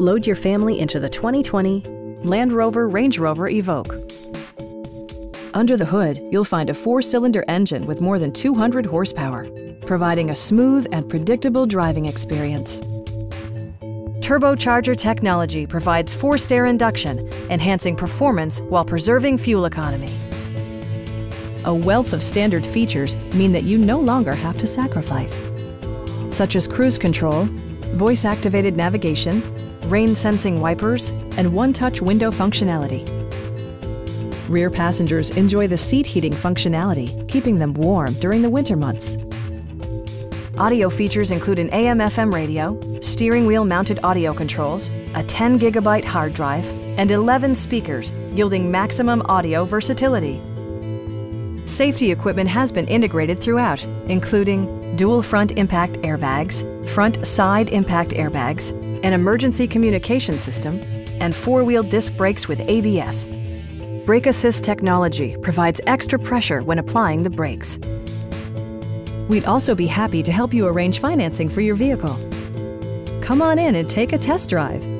Load your family into the 2020 Land Rover Range Rover Evoque. Under the hood, you'll find a four-cylinder engine with more than 200 horsepower, providing a smooth and predictable driving experience. Turbocharger technology provides forced air induction, enhancing performance while preserving fuel economy. A wealth of standard features mean that you no longer have to sacrifice, such as cruise control, voice-activated navigation, rain-sensing wipers, and one-touch window functionality. Rear passengers enjoy the seat heating functionality, keeping them warm during the winter months. Audio features include an AM-FM radio, steering wheel mounted audio controls, a 10 gigabyte hard drive, and 11 speakers, yielding maximum audio versatility. Safety equipment has been integrated throughout, including dual front impact airbags, front side impact airbags, an emergency communication system, and four-wheel disc brakes with ABS. Brake Assist technology provides extra pressure when applying the brakes. We'd also be happy to help you arrange financing for your vehicle. Come on in and take a test drive.